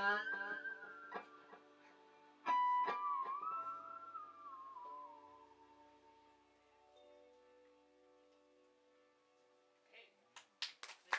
Bye.